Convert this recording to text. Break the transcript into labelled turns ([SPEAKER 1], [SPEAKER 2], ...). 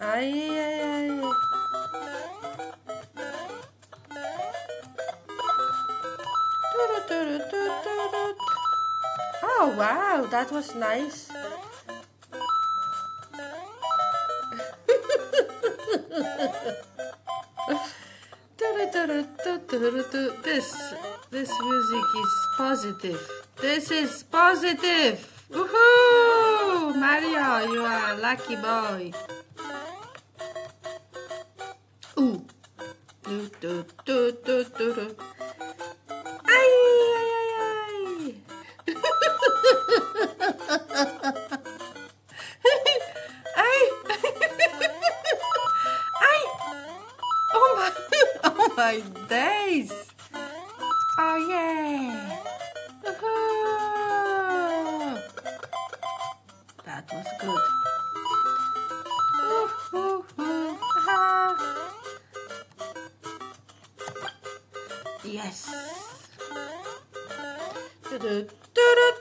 [SPEAKER 1] Ay, ay, ay. Oh, wow, that was nice. this this music is positive. This is positive. Woohoo! Mario, you are a lucky boy. Ooh. Do, do, do, do, do, do. Ay, ay, ay. Oh oh my days. Oh yeah. That was good. Ooh, ooh, ooh. Ah. Yes. Do-do, do-do,